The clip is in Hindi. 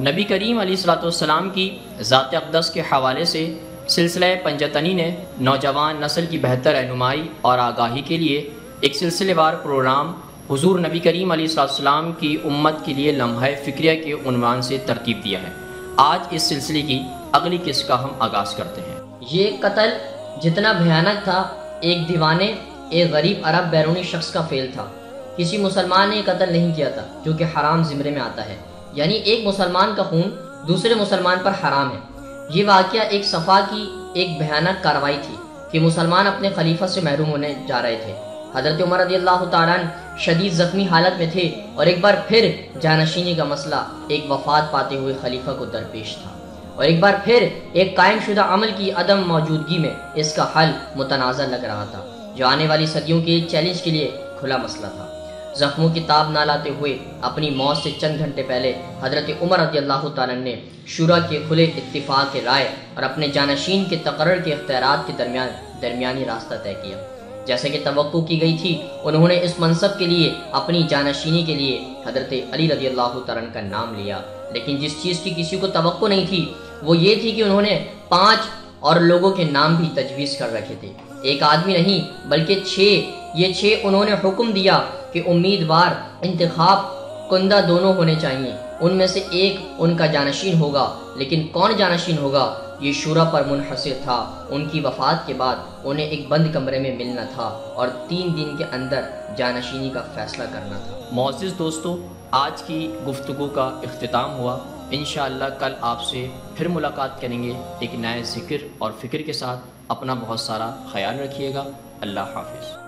नबी करीम सलाम की ज़ात अक़दस के हवाले से सिलसिला पंजतनी ने नौजवान नस्ल की बेहतर रहनुमाई और आगाही के लिए एक सिलसिलेवार प्रोग्राम हुजूर नबी करीम सलाम की उम्मत के लिए लम्हा फ़िक्रिया के उनवान से तरतीब दिया है। आज इस सिलसिले की अगली किस्त का हम आगाज़ करते हैं। ये कत्ल जितना भयानक था, एक दीवाने, एक गरीब अरब बैरूनी शख्स का फेल था। किसी मुसलमान ने कत्ल नहीं किया था, जो कि हराम ज़िमरे में आता है। यानी एक मुसलमान का खून दूसरे मुसलमान पर हराम है। ये वाक़ एक सफ़ा की एक भयानक कार्रवाई थी कि मुसलमान अपने खलीफा से महरूम होने जा रहे थे। हज़रत उमर रदी अल्लाह तारन शदीद ज़ख्मी हालत में थे और एक बार फिर जानशीनी का मसला एक वफात पाते हुए खलीफा को दरपेश था। और एक बार फिर एक कायम शुदा अमल की अदम मौजूदगी में इसका हल मुतनाज़ लग रहा था, जो आने वाली सदियों के चैलेंज के लिए खुला मसला था। जख्मों की ताब ना लाते हुए अपनी मौत से चंद घंटे पहले हज़रत उमर रदी अल्लाह ने शुरा के खुले इतफाक़ के राय और अपने जानशीन के तकर्र के अख्तियार के दरमियान दरमियानी रास्ता तय किया। जैसे कि तो की गई थी, उन्होंने इस मनसब के लिए, अपनी जानशीनी के लिए हज़रत अली रदी अल्लाह का नाम लिया। लेकिन जिस चीज़ की किसी को तो नहीं थी, वो ये थी कि उन्होंने पाँच और लोगों के नाम भी तजवीज़ कर रखे थे। एक आदमी नहीं, बल्कि छः ये छः उन्होंने हुक्म दिया कि उम्मीदवार, इंतखाब, कुंदा दोनों होने चाहिए। उनमें से एक उनका जानशीन होगा, लेकिन कौन जानशीन होगा? ये शुरा पर मुनहसर था। उनकी वफात के बाद उन्हें एक बंद कमरे में मिलना था और तीन दिन के अंदर जानशीनी का फैसला करना था। मोज़ दोस्तों, आज की गुफ्तु का अख्ताम हुआ। इन कल आपसे फिर मुलाकात करेंगे। एक नए ज़िक्र और फ़िक्र के साथ अपना बहुत सारा ख्याल रखिएगा। अल्लाह हाफिज़।